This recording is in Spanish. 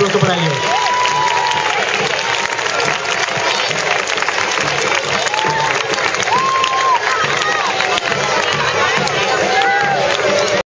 aplauso para ellos.